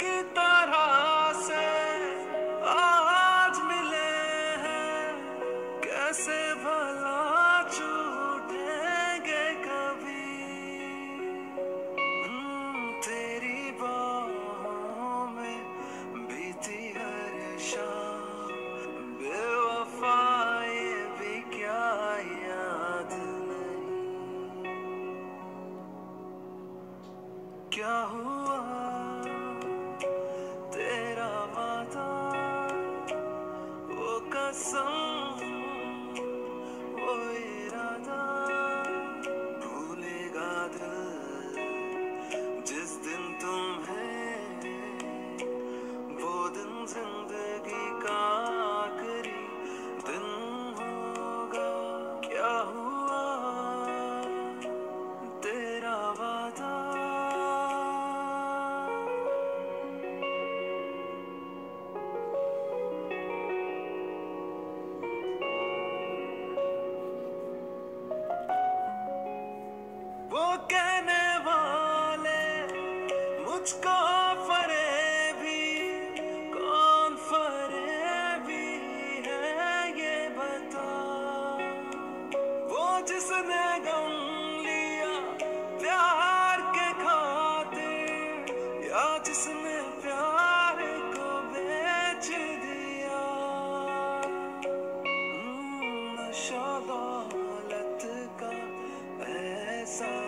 کی طرح سے آج ملے ہیں، کیسے بھلا چھوٹیں گے کبھی؟ تیری باہوں میں بیتی ہر شام، بے وفائی بھی کیا یاد نہیں؟ کیا ہو کہنے والے مجھ کو فریبی، کون فریبی ہے یہ بتا؟ وہ جس نے گم لیا پیار کے کھاتے یا جس نے پیار کو بیچ دیا؟ نشہ دولت کا ایسا